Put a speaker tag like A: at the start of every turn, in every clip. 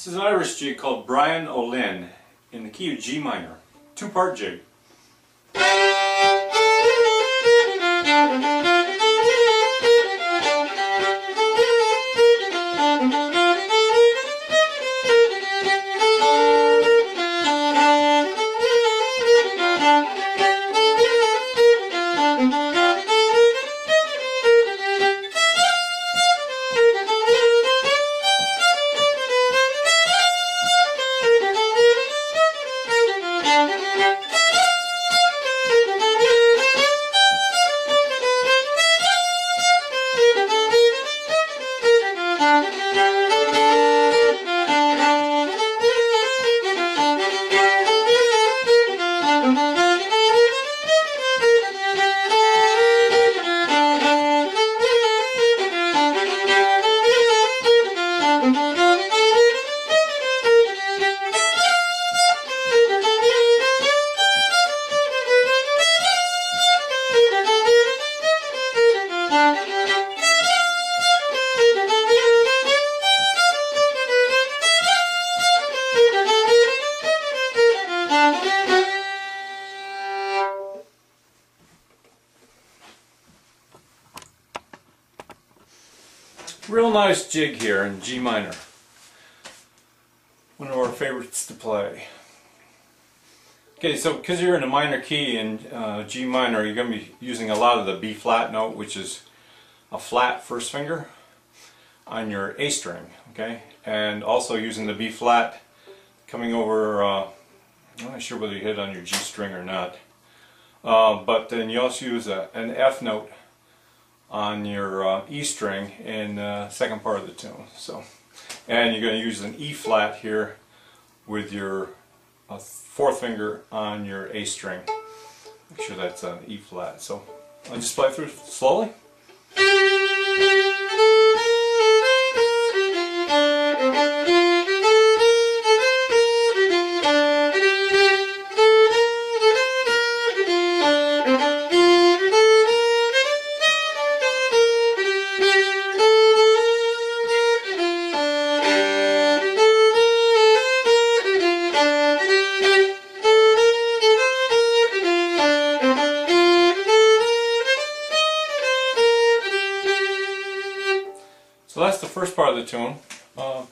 A: This is an Irish jig called Brian O'Lynn in the key of G minor. Two-part jig. Real nice jig here in G minor. One of our favorites to play. Okay, so because you're in a minor key in uh, G minor, you're going to be using a lot of the B flat note, which is a flat first finger on your A string, okay? And also using the B flat coming over, uh, I'm not sure whether you hit on your G string or not. Uh, but then you also use a, an F note on your uh, E string in the uh, second part of the tune. So, and you're going to use an E flat here with your uh, fourth finger on your A string. Make sure that's an E flat. So I'll just play through slowly. So that's the first part of the tune. Uh,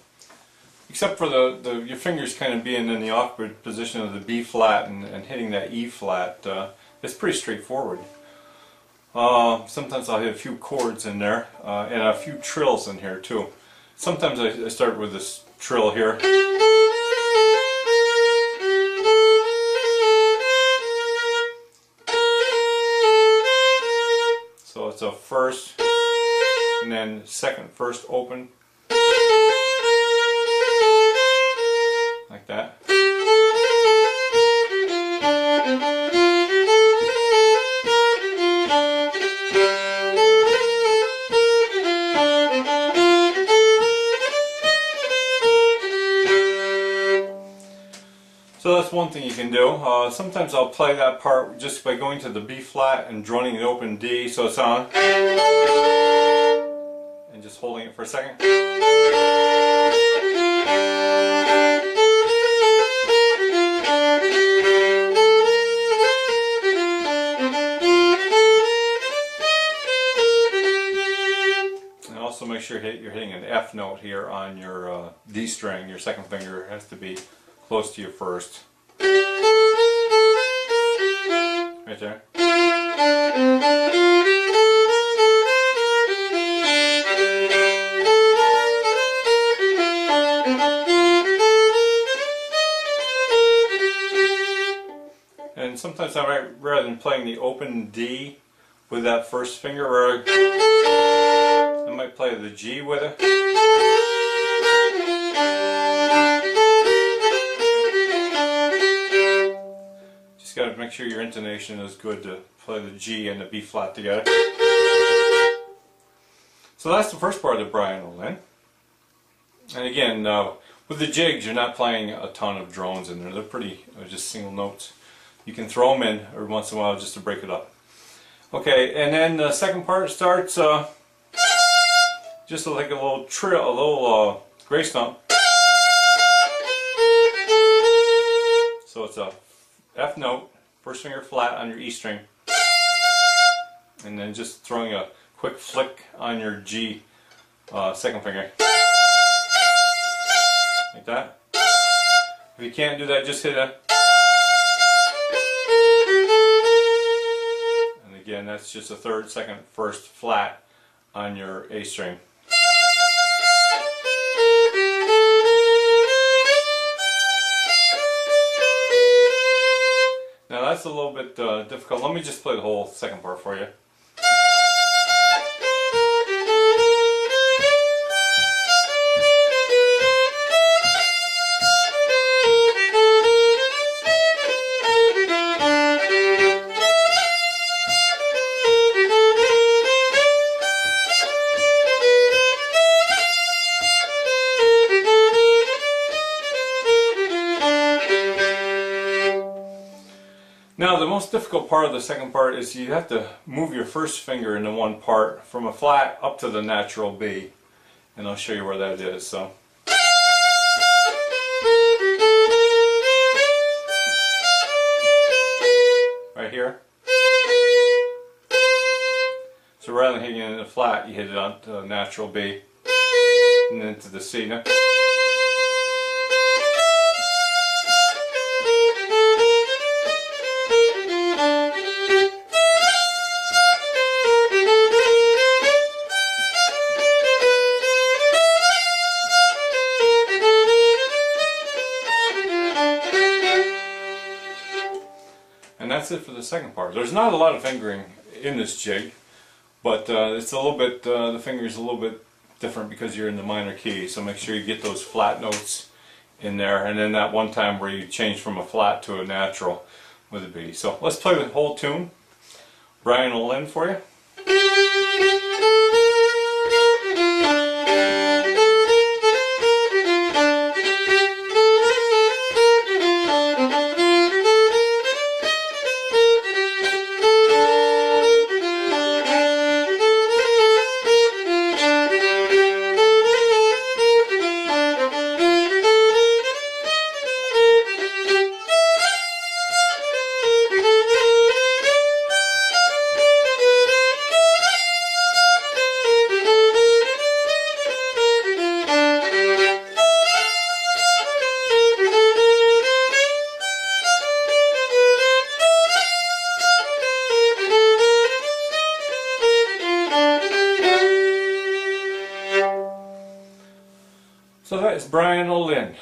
A: except for the, the your fingers kind of being in the awkward position of the B flat and, and hitting that E flat, uh, it's pretty straightforward. Uh, sometimes I'll hit a few chords in there uh, and a few trills in here too. Sometimes I, I start with this trill here. So it's a first then second first open. Like that. So that's one thing you can do. Uh, sometimes I'll play that part just by going to the B flat and droning the open D so it's on and just holding it for a second. And also make sure you're hitting an F note here on your uh, D string. Your second finger has to be close to your first. Right there. Sometimes I might, rather than playing the open D with that first finger, or I might play the G with it. Just got to make sure your intonation is good to play the G and the B flat together. So that's the first part of the Brian O'Lynn. And again, uh, with the jigs, you're not playing a ton of drones in there. They're pretty, uh, just single notes. You can throw them in every once in a while just to break it up. Okay, and then the second part starts uh, just like a little trill, a little uh, gray stump. So it's a F note, first finger flat on your E string, and then just throwing a quick flick on your G uh, second finger. Like that. If you can't do that, just hit a. again, that's just a third, second, first flat on your A string. Now that's a little bit uh, difficult. Let me just play the whole second part for you. Now the most difficult part of the second part is you have to move your first finger into one part from a flat up to the natural B. And I'll show you where that is. So. Right here. So rather than hitting it in the flat, you hit it on the natural B. And then to the C. Now, that's it for the second part. There's not a lot of fingering in this jig, but uh, it's a little bit, uh, the finger's a little bit different because you're in the minor key, so make sure you get those flat notes in there, and then that one time where you change from a flat to a natural with a B. So let's play the whole tune. Brian O'Lynn for you. Is Brian O'Lynn.